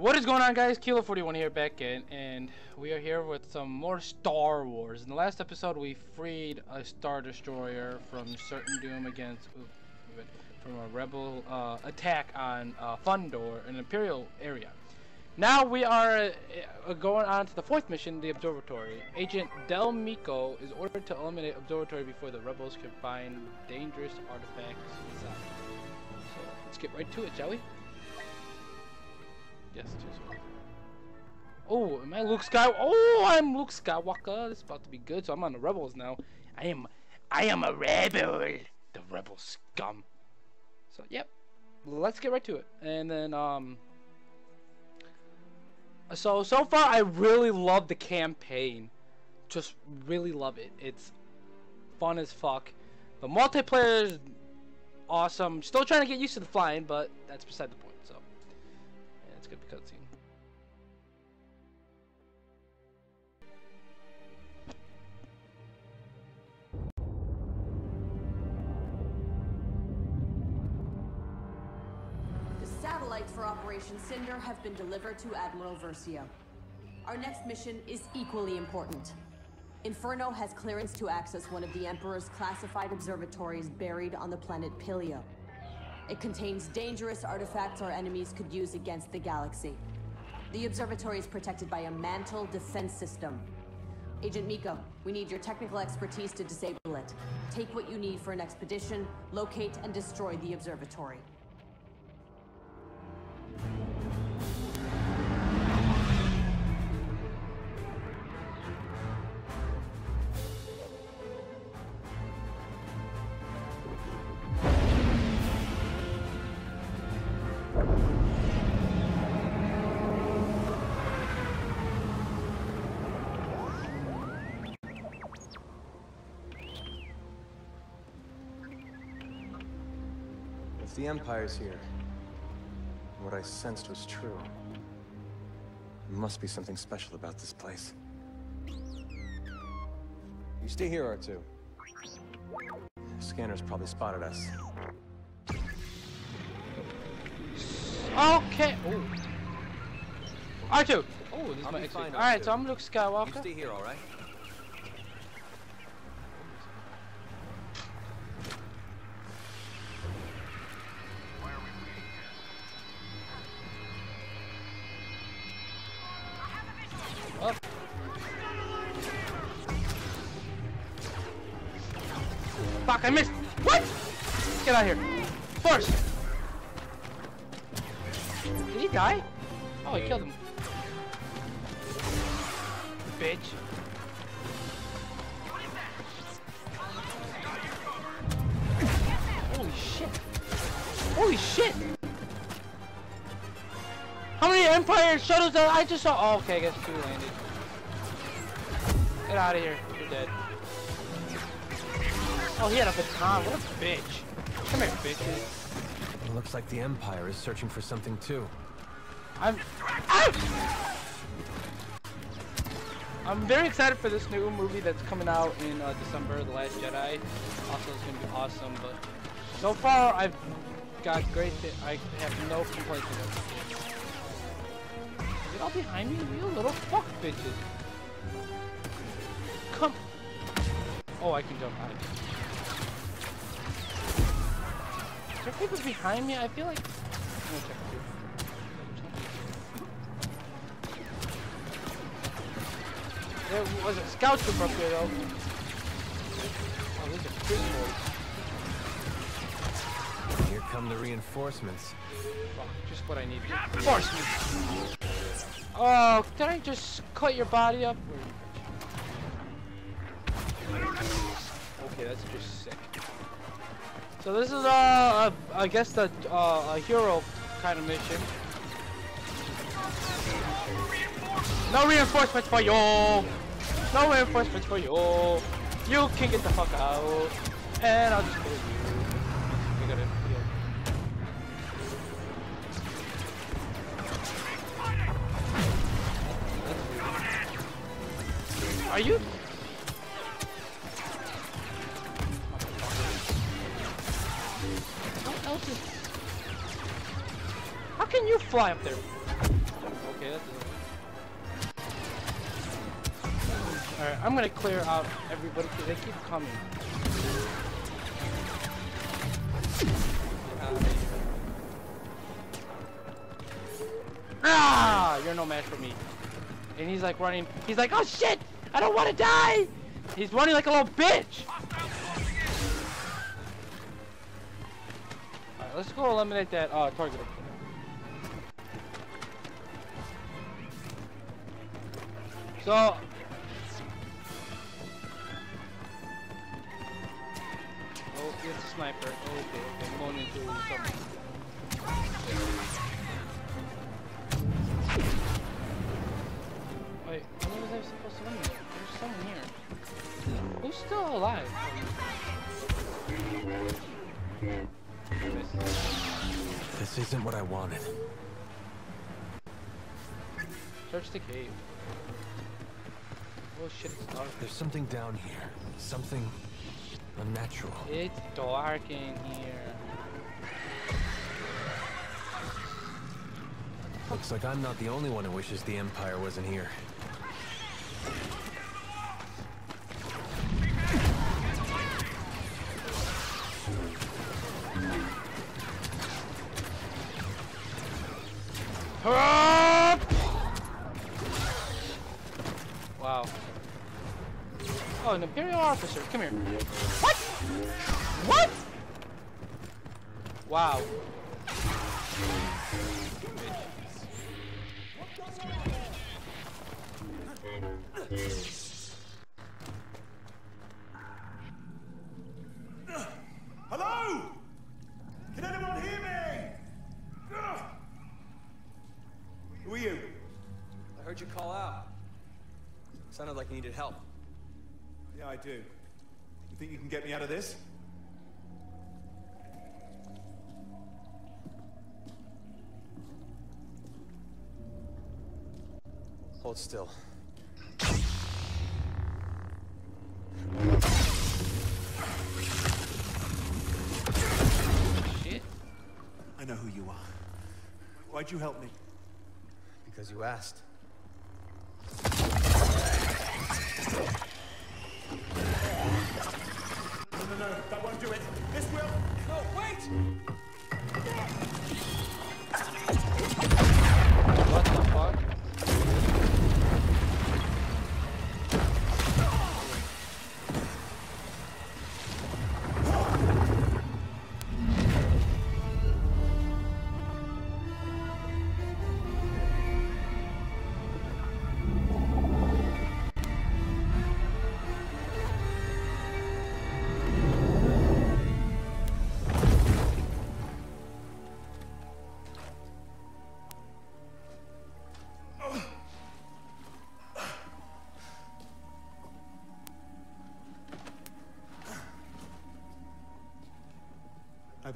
What is going on guys? Kilo41 here back in, and we are here with some more Star Wars. In the last episode we freed a Star Destroyer from certain doom against from a rebel uh, attack on uh, Fondor, an Imperial area. Now we are uh, going on to the fourth mission, the Observatory. Agent Del Meeko is ordered to eliminate Observatory before the rebels can find dangerous artifacts inside. So let's get right to it, shall we? Yes, Oh, am I Luke Skywalker? Oh, I'm Luke Skywalker. This is about to be good. So I'm on the rebels now. I am, I am a rebel. The rebel scum. So yep, let's get right to it. And then um. So so far, I really love the campaign. Just really love it. It's fun as fuck. The multiplayer is awesome. Still trying to get used to the flying, but that's beside the point. Gonna be cutscene. The satellites for Operation Cinder have been delivered to Admiral Versio. Our next mission is equally important. Inferno has clearance to access one of the Emperor's classified observatories buried on the planet Pillio. It contains dangerous artifacts our enemies could use against the galaxy. The observatory is protected by a mantle defense system. Agent Meeko, we need your technical expertise to disable it. Take what you need for an expedition, locate and destroy the observatory. If the Empire's here, what I sensed was true, there must be something special about this place. You stay here, R2. The scanners probably spotted us. Okay. Oh. R2. Oh, this is I'll my be exit. fine, All right, R2. so I'm Luke You Skywalker. stay here, all right? Fuck, I missed. What? Get out of here. Force. Did he die? Oh, I killed him. Bitch. Holy shit. Holy shit. How many Empire shuttles did I just saw? Oh, okay, I guess two landed. Get out of here. You're dead. Oh, he had a baton. What a bitch. Come here, bitches. It looks like the Empire is searching for something too. I'm. Ah! I'm very excited for this new movie that's coming out in uh, December, The Last Jedi. Also, it's gonna be awesome. But so far, I've got great. I have no complaints it. Get all behind me, you little fuck bitches. Come. Oh, I can jump out Is there people behind me? I feel like. I'm gonna check too. There was a scout troop up here though. Oh, these are big boys. Here come the reinforcements. Fuck, just what I need. Reinforcements! Oh, did I just cut your body up? Okay, that's just sick. So this is uh, uh I guess uh, a hero kind of mission. No reinforcements for you. No reinforcements for you. You can get the fuck out, and I'll just kill you. Are you? Fly up there? Okay, that doesn't. Alright, I'm gonna clear out everybody because they keep coming. Ah! You're no match for me. And he's like running. He's like, oh shit! I don't want to die! He's running like a little bitch! Alright, let's go eliminate that uh, target. So... Oh, it's a sniper. Oh, okay, okay, I'm going into something. Wait, when was I supposed to eliminate? There's someone here. Who's still alive? This isn't what I wanted. Search the cave. Oh shit, it's dark. There's something down here. Something unnatural. It's dark in here. Looks like I'm not the only one who wishes the Empire wasn't here. Officer. Come here. What? What? Wow. Hello? Can anyone hear me? Who are you? I heard you call out. Sounded like you needed help. Yeah, I do. You think you can get me out of this? Hold still. Shit. I know who you are. Why'd you help me? Because you asked.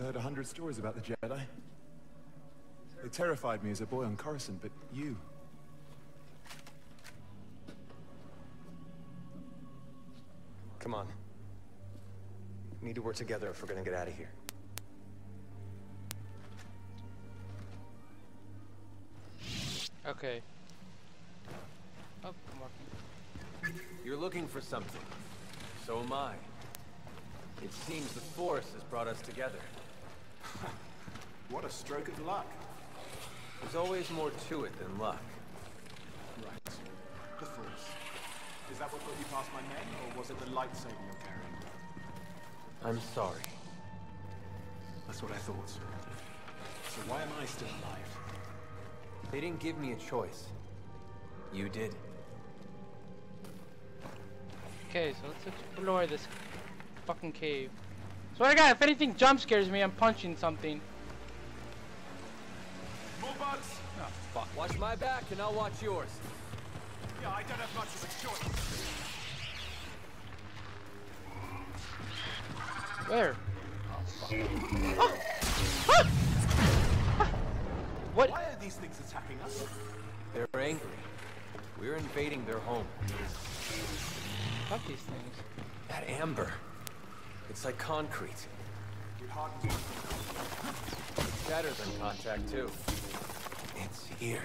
Heard a hundred stories about the Jedi. They terrified me as a boy on Coruscant, but you... Come on. We need to work together if we're gonna get out of here. Okay. Oh, I'm walking. You're looking for something. So am I. It seems the Force has brought us together. What a stroke of luck. There's always more to it than luck. Right. The Force. Is that what got you past my men, or was it the lightsaber you're carrying? I'm sorry. That's what I thought. So why am I still alive? They didn't give me a choice. You did. Okay, so let's explore this fucking cave. Swear to God, if anything jump scares me, I'm punching something. More bugs! Oh, fuck. Watch my back and I'll watch yours. Yeah, I don't have much of a choice. Where? Oh, fuck. What? Why are these things attacking us? They're angry. We're invading their home. Fuck these things. That amber. It's like concrete. It hardens Better than contact, too. It's here.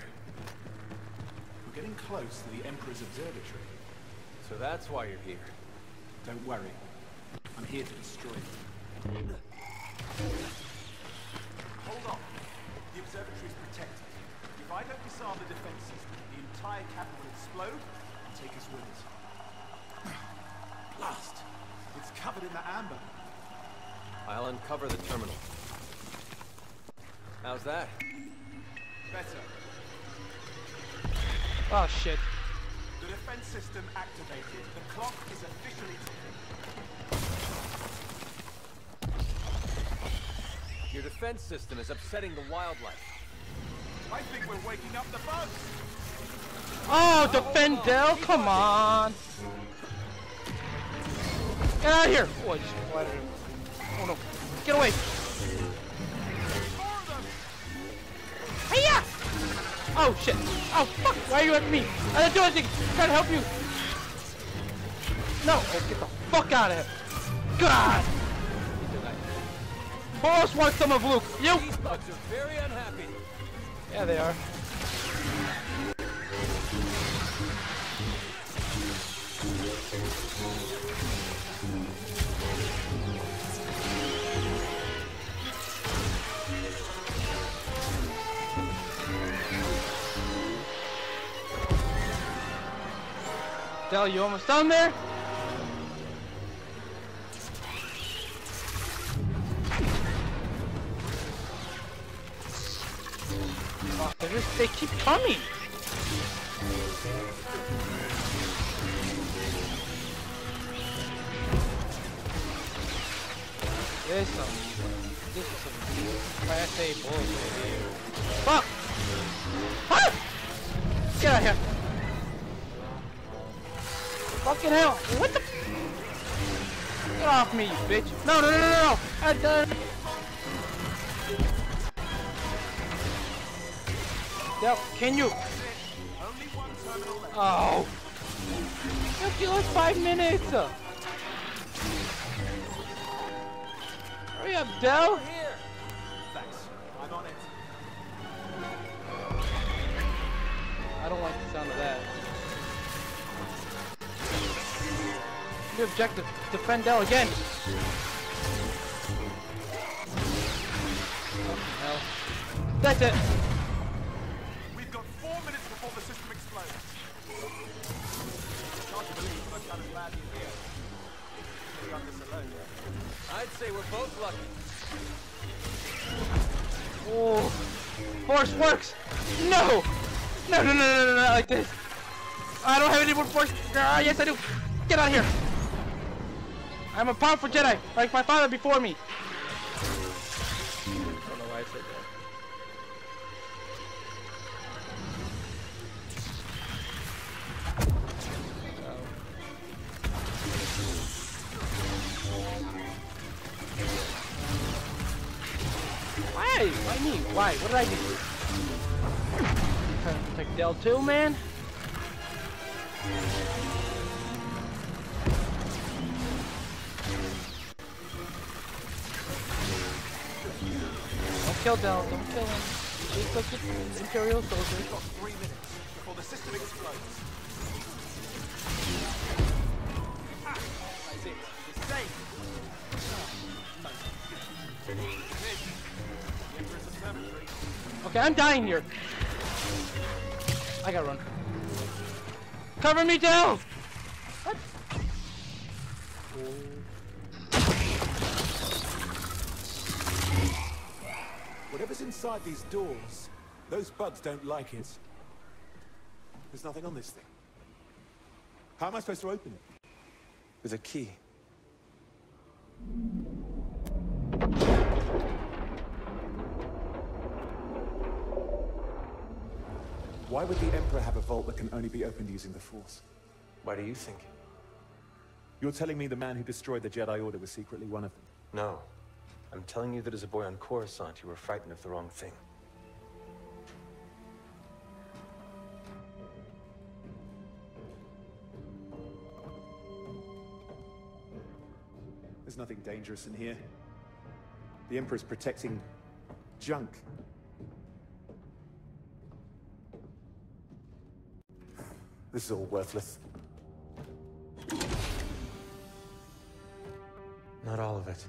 We're getting close to the Emperor's observatory. So that's why you're here. Don't worry. I'm here to destroy it. Hold on. The observatory is protected. If I don't disarm the defenses, the entire cabin will explode and take us with it. Blast! It's covered in the amber. I'll uncover the terminal. How's that? Better. Oh shit. The defense system activated. The clock is officially ticking. Your defense system is upsetting the wildlife. I think we're waking up the bugs. Oh, Defendel, oh, come on. Get out of here. Oh, I just splattered him. Oh no. Get away. Oh shit. Oh fuck. Why are you after me? I didn't do anything. I'm trying to help you. No. Oh, get the fuck out of here. God. Boss wants some of Luke. You. These bugs are very unhappy. Yeah, they are. Del, you almost done there? Oh, they just they keep coming. This some this is some class A bullshit here. Fuck! Ah! Get out of here! Fucking hell! What the? Get off me, you bitch! No, no, no, no, no! I done. Del, can you? Oh! It'll kill us five minutes! Hurry up, Del! Here! Thanks. I'm on it. New objective, defend Del again! Fucking hell. That's it! We've got four minutes before the system explodes. Hard to believe much out as badly here. We've done this alone. I'd say we're both lucky. Oh, force works. No, no, no, no, no, no, not like this. I don't have any more force. Ah, yes, I do. Get out of here. I'm a powerful Jedi, like my father before me. Why I said that. Why? Why me? Why? What did I do? Protect Del too, man? Kill Del. Don't kill him. He's such an Imperial soldier. We've got three minutes before the system explodes. That's it. It's safe. The Emperor's observatory. Okay, I'm dying here. I gotta run. Cover me, Del! What? Whatever's inside these doors, those bugs don't like it. There's nothing on this thing. How am I supposed to open it? With a key. Why would the Emperor have a vault that can only be opened using the Force? Why do you think? You're telling me the man who destroyed the Jedi Order was secretly one of them? No. I'm telling you that as a boy on Coruscant, you were frightened of the wrong thing. There's nothing dangerous in here. The Emperor's protecting junk. This is all worthless. Not all of it.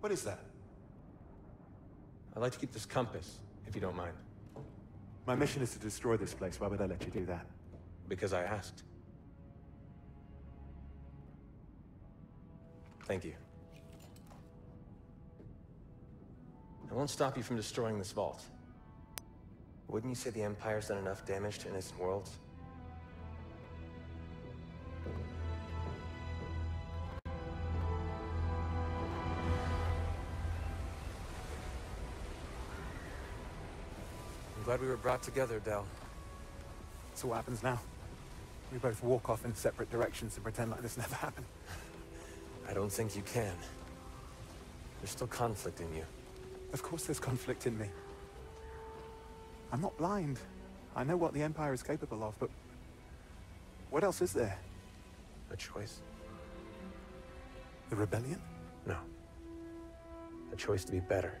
What is that? I'd like to keep this compass, if you don't mind. My mission is to destroy this place. Why would I let you do that? Because I asked. Thank you. I won't stop you from destroying this vault. Wouldn't you say the Empire's done enough damage to innocent worlds? Glad we were brought together, Del. So what happens now? We both walk off in separate directions and pretend like this never happened. I don't think you can. There's still conflict in you. Of course there's conflict in me. I'm not blind. I know what the Empire is capable of, but... What else is there? A choice? The Rebellion? No. A choice to be better.